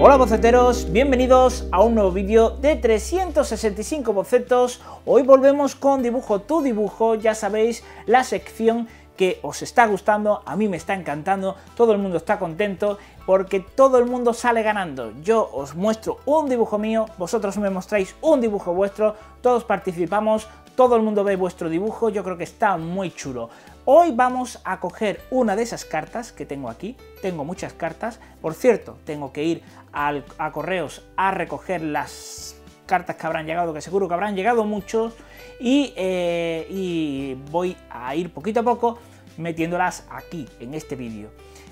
Hola boceteros, bienvenidos a un nuevo vídeo de 365 bocetos. Hoy volvemos con Dibujo tu Dibujo, ya sabéis, la sección que os está gustando, a mí me está encantando, todo el mundo está contento porque todo el mundo sale ganando. Yo os muestro un dibujo mío, vosotros me mostráis un dibujo vuestro, todos participamos, todo el mundo ve vuestro dibujo, yo creo que está muy chulo. Hoy vamos a coger una de esas cartas que tengo aquí, tengo muchas cartas, por cierto, tengo que ir a correos a recoger las cartas que habrán llegado, que seguro que habrán llegado muchos, y, eh, y voy a ir poquito a poco metiéndolas aquí, en este vídeo.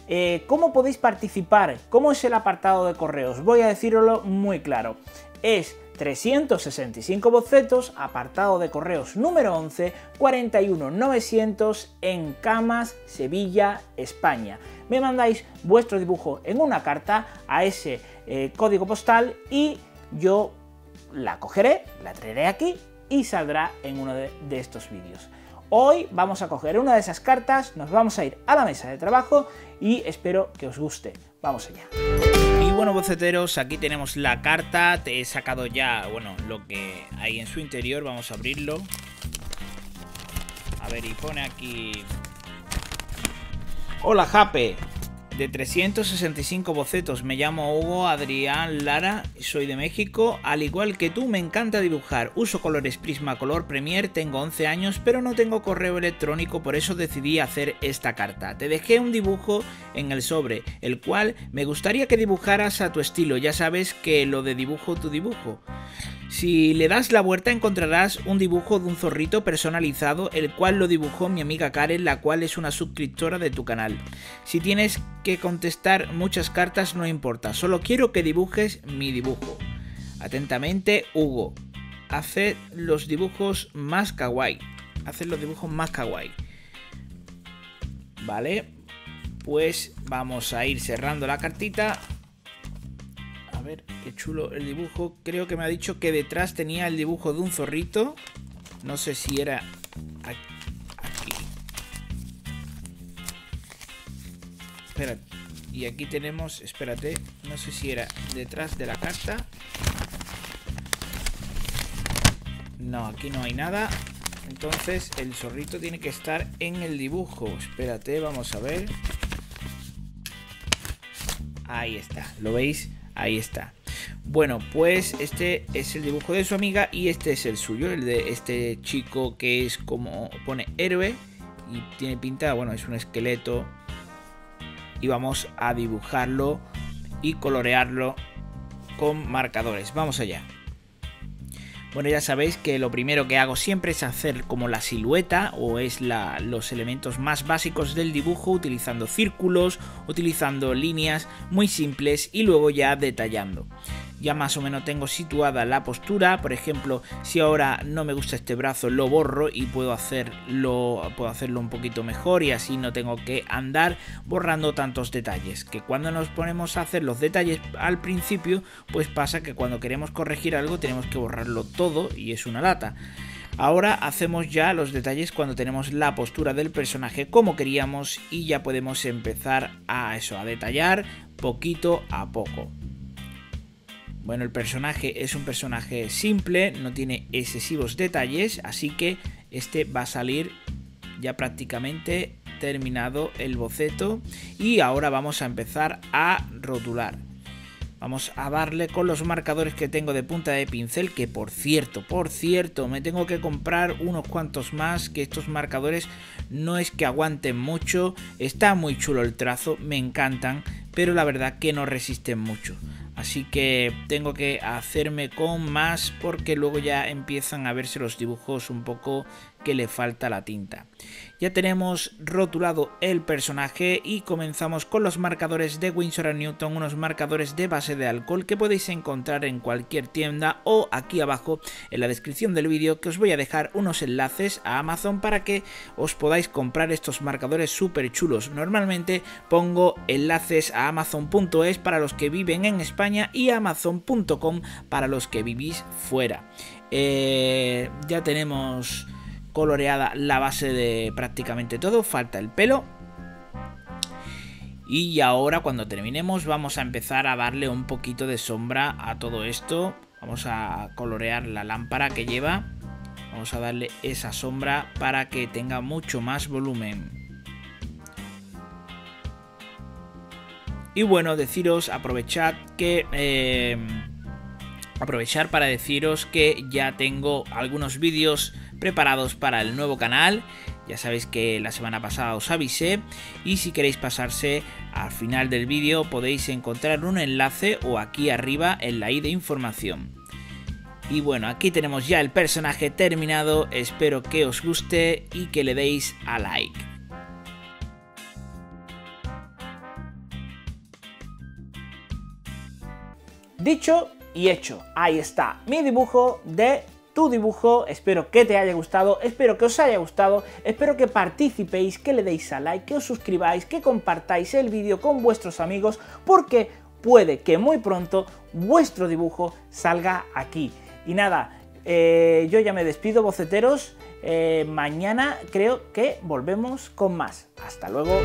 Eh, ¿Cómo podéis participar? ¿Cómo es el apartado de correos? Voy a decirlo muy claro. Es 365 bocetos, apartado de correos número 11, 41900 en Camas, Sevilla, España. Me mandáis vuestro dibujo en una carta a ese eh, código postal y yo la cogeré, la traeré aquí y saldrá en uno de, de estos vídeos. Hoy vamos a coger una de esas cartas, nos vamos a ir a la mesa de trabajo y espero que os guste. Vamos allá. Y bueno, boceteros, aquí tenemos la carta. Te he sacado ya, bueno, lo que hay en su interior. Vamos a abrirlo. A ver, y pone aquí... Hola, Jape de 365 bocetos. Me llamo Hugo Adrián Lara, soy de México. Al igual que tú, me encanta dibujar. Uso colores Prismacolor Premier, tengo 11 años, pero no tengo correo electrónico, por eso decidí hacer esta carta. Te dejé un dibujo en el sobre, el cual me gustaría que dibujaras a tu estilo. Ya sabes que lo de dibujo tu dibujo. Si le das la vuelta encontrarás un dibujo de un zorrito personalizado, el cual lo dibujó mi amiga Karen, la cual es una suscriptora de tu canal. Si tienes que contestar muchas cartas no importa, solo quiero que dibujes mi dibujo. Atentamente, Hugo. Haced los dibujos más kawaii. Haced los dibujos más kawaii. Vale, pues vamos a ir cerrando la cartita ver, qué chulo el dibujo. Creo que me ha dicho que detrás tenía el dibujo de un zorrito. No sé si era aquí. Espera, y aquí tenemos, espérate, no sé si era detrás de la carta. No, aquí no hay nada. Entonces el zorrito tiene que estar en el dibujo. Espérate, vamos a ver. Ahí está, ¿lo veis? Ahí está. Bueno, pues este es el dibujo de su amiga y este es el suyo, el de este chico que es como pone héroe y tiene pinta, bueno, es un esqueleto y vamos a dibujarlo y colorearlo con marcadores. Vamos allá. Bueno, ya sabéis que lo primero que hago siempre es hacer como la silueta o es los elementos más básicos del dibujo utilizando círculos, utilizando líneas muy simples y luego ya detallando ya más o menos tengo situada la postura. Por ejemplo, si ahora no me gusta este brazo, lo borro y puedo hacerlo, puedo hacerlo un poquito mejor y así no tengo que andar borrando tantos detalles. Que cuando nos ponemos a hacer los detalles al principio, pues pasa que cuando queremos corregir algo tenemos que borrarlo todo y es una lata. Ahora hacemos ya los detalles cuando tenemos la postura del personaje como queríamos y ya podemos empezar a eso, a detallar poquito a poco. Bueno, el personaje es un personaje simple, no tiene excesivos detalles, así que este va a salir ya prácticamente terminado el boceto y ahora vamos a empezar a rotular. Vamos a darle con los marcadores que tengo de punta de pincel, que por cierto, por cierto, me tengo que comprar unos cuantos más, que estos marcadores no es que aguanten mucho, está muy chulo el trazo, me encantan, pero la verdad que no resisten mucho. Así que tengo que hacerme con más porque luego ya empiezan a verse los dibujos un poco que le falta la tinta. Ya tenemos rotulado el personaje y comenzamos con los marcadores de Winsor Newton, unos marcadores de base de alcohol que podéis encontrar en cualquier tienda o aquí abajo en la descripción del vídeo que os voy a dejar unos enlaces a Amazon para que os podáis comprar estos marcadores súper chulos. Normalmente pongo enlaces a amazon.es para los que viven en España y amazon.com para los que vivís fuera. Eh, ya tenemos coloreada la base de prácticamente todo, falta el pelo. Y ahora cuando terminemos vamos a empezar a darle un poquito de sombra a todo esto. Vamos a colorear la lámpara que lleva. Vamos a darle esa sombra para que tenga mucho más volumen. Y bueno, deciros, aprovechad que... Eh, aprovechar para deciros que ya tengo algunos vídeos preparados para el nuevo canal. Ya sabéis que la semana pasada os avisé y si queréis pasarse al final del vídeo podéis encontrar un enlace o aquí arriba en la i de información. Y bueno, aquí tenemos ya el personaje terminado, espero que os guste y que le deis a like. Dicho y hecho, ahí está mi dibujo de tu dibujo, espero que te haya gustado, espero que os haya gustado, espero que participéis, que le deis a like, que os suscribáis, que compartáis el vídeo con vuestros amigos, porque puede que muy pronto vuestro dibujo salga aquí. Y nada, eh, yo ya me despido, boceteros. Eh, mañana creo que volvemos con más. Hasta luego.